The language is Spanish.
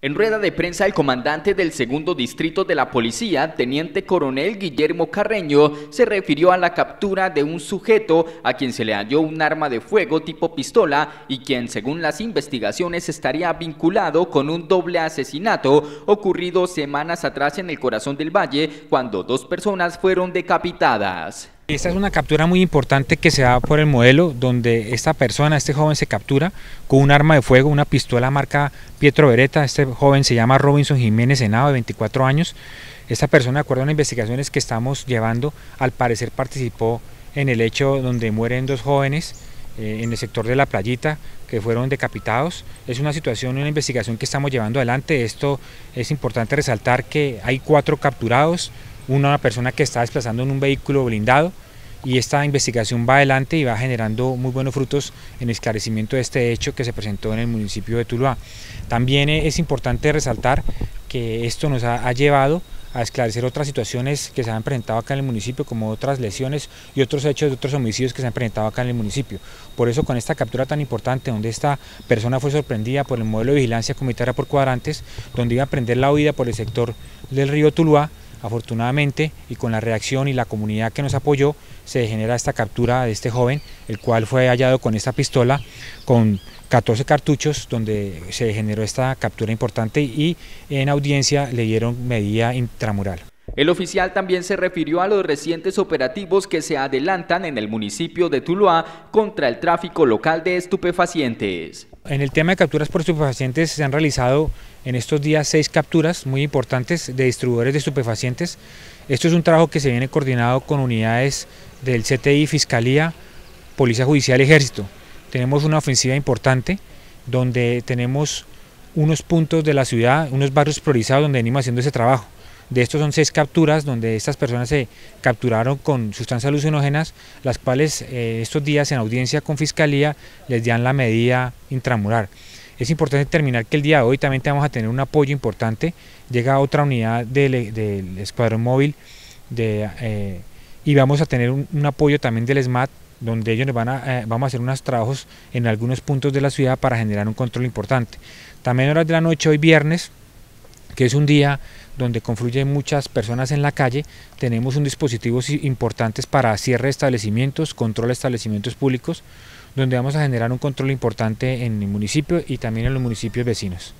En rueda de prensa, el comandante del segundo distrito de la policía, teniente coronel Guillermo Carreño, se refirió a la captura de un sujeto a quien se le halló un arma de fuego tipo pistola y quien, según las investigaciones, estaría vinculado con un doble asesinato ocurrido semanas atrás en el corazón del valle, cuando dos personas fueron decapitadas. Esta es una captura muy importante que se da por el modelo donde esta persona, este joven se captura con un arma de fuego, una pistola marca Pietro Beretta. Este joven se llama Robinson Jiménez Senado, de 24 años. Esta persona, de acuerdo a las investigaciones que estamos llevando, al parecer participó en el hecho donde mueren dos jóvenes eh, en el sector de la playita que fueron decapitados. Es una situación, una investigación que estamos llevando adelante. Esto es importante resaltar que hay cuatro capturados, una persona que está desplazando en un vehículo blindado y esta investigación va adelante y va generando muy buenos frutos en el esclarecimiento de este hecho que se presentó en el municipio de Tuluá. También es importante resaltar que esto nos ha, llevado a esclarecer otras situaciones que se han presentado acá en el municipio, como otras lesiones y otros hechos de otros homicidios que se han presentado acá en el municipio. Por eso con esta captura tan importante, donde esta persona fue sorprendida por el modelo de vigilancia comunitaria por cuadrantes, donde iba a prender la huida por el sector del río Tuluá, Afortunadamente, y con la reacción y la comunidad que nos apoyó, se genera esta captura de este joven, el cual fue hallado con esta pistola, con 14 cartuchos, donde se generó esta captura importante y en audiencia le dieron medida intramural. El oficial también se refirió a los recientes operativos que se adelantan en el municipio de Tuluá contra el tráfico local de estupefacientes. En el tema de capturas por estupefacientes se han realizado en estos días seis capturas muy importantes de distribuidores de estupefacientes. Esto es un trabajo que se viene coordinado con unidades del CTI, Fiscalía, Policía Judicial y Ejército. Tenemos una ofensiva importante donde tenemos unos puntos de la ciudad, unos barrios priorizados donde venimos haciendo ese trabajo. De estos son seis capturas donde estas personas se capturaron con sustancias alucinógenas, las cuales eh, estos días en audiencia con Fiscalía les dan la medida intramural. Es importante terminar que el día de hoy también vamos a tener un apoyo importante. Llega otra unidad del, Escuadrón Móvil eh, y vamos a tener un, apoyo también del SMAT donde ellos van a, eh, vamos a hacer unos trabajos en algunos puntos de la ciudad para generar un control importante. También horas de la noche, hoy viernes, que es un día donde confluyen muchas personas en la calle, tenemos un dispositivos importantes para cierre de establecimientos, control de establecimientos públicos, donde vamos a generar un control importante en el municipio y también en los municipios vecinos.